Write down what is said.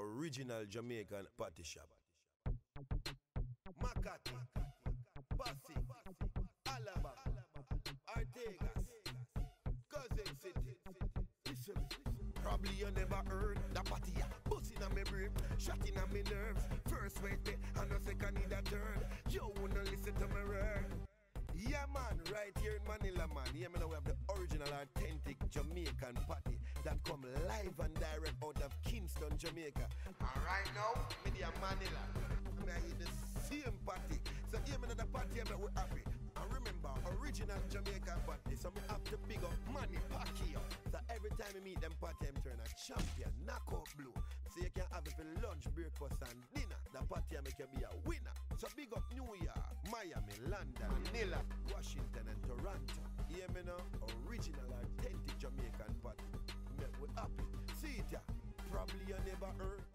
original Jamaican Pattie shop. Makati, Pasay, Alabang, Ortigas, Quezon City. Listen, probably you never heard that party busting on me brain, shotting on me nerves. First wait me, and the second need a turn. You wanna listen to me word. Yeah man, right here in Manila man. Yeah man, we have the original authentic Jamaican patty that come live and direct out of Kingston, Jamaica. And right now, me the Manila. Me I the same party. So yeah man, the party me we happy. And remember, original Jamaican patty. So me have to big up Manny Pacquiao. So every time I meet them party, I'm turn a champion, knockout blue. So you can have it for lunch, breakfast, and dinner. The party I make you be a winner. So big up New York, Miami, London, Manila, Washington, and Toronto. Hear me now? Probably you never heard.